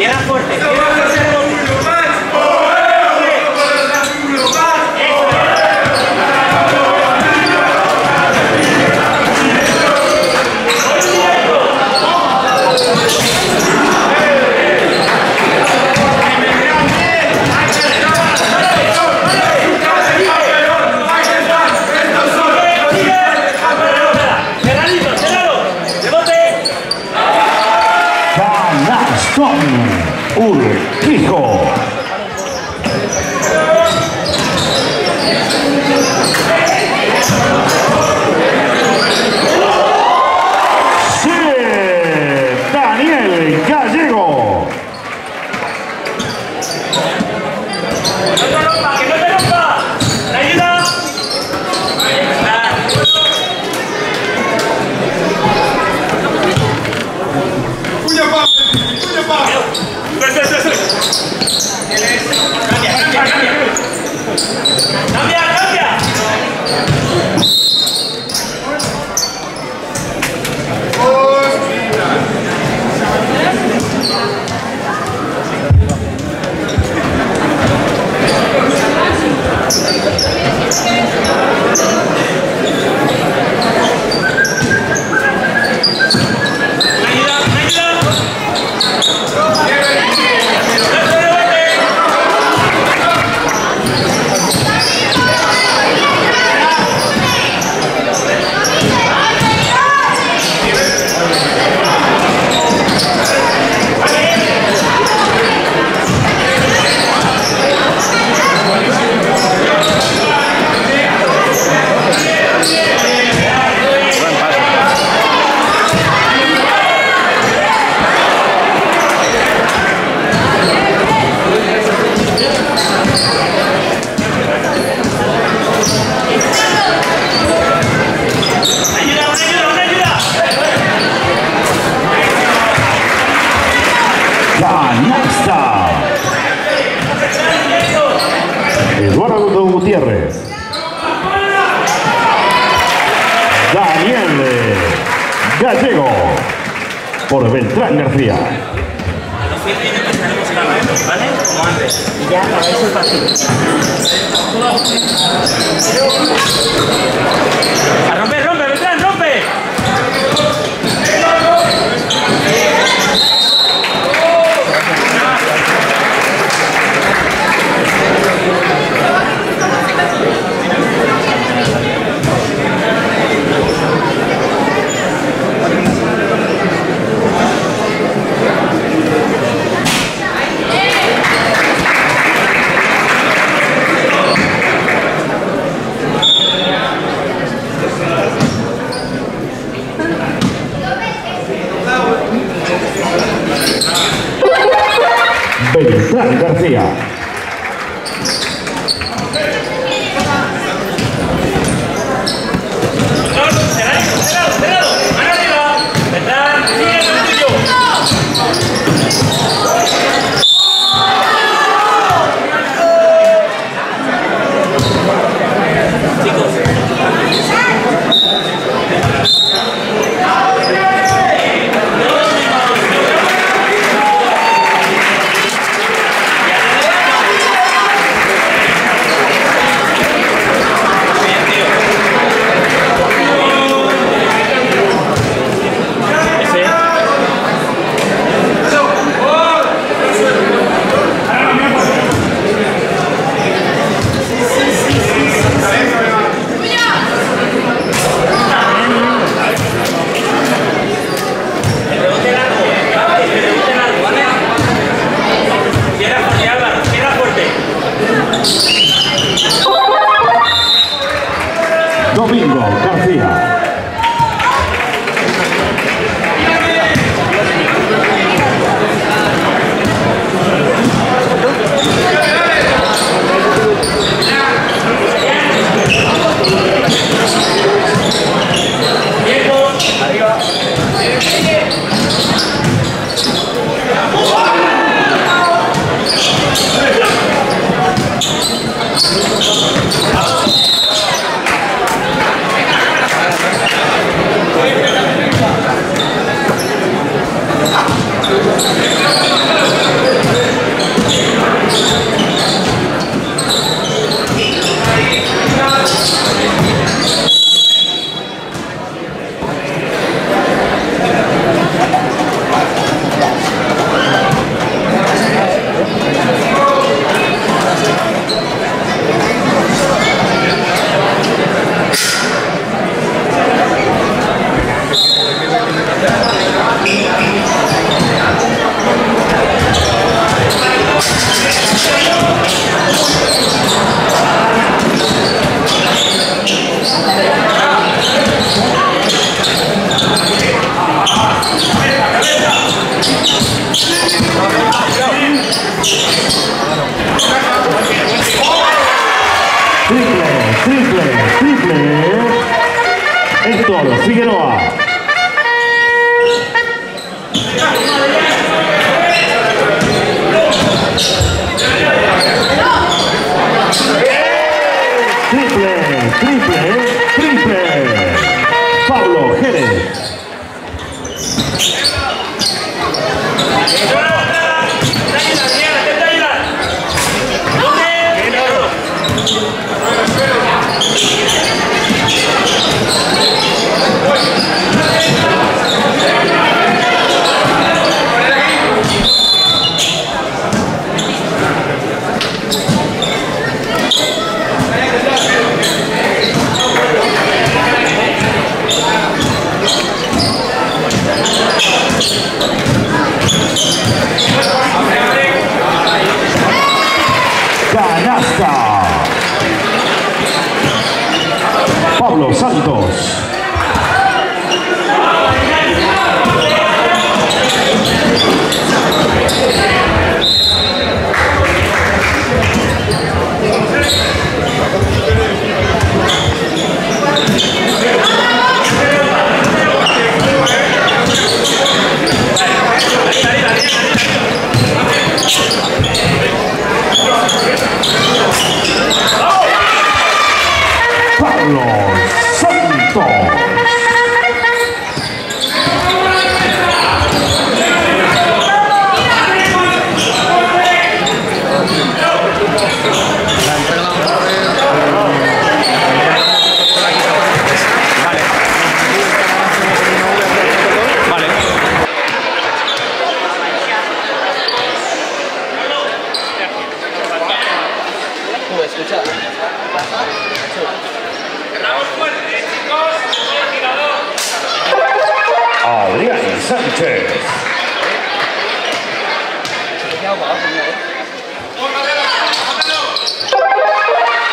Tierra fuerte, fuerte. Urquijo. Cambia, cambia. Cambia, ¿Vale? Como antes. Ya, para eso es fácil. A romper, Korea.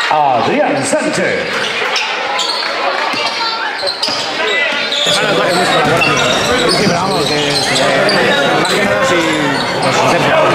Adrián Sánchez. Bueno, vamos, que, que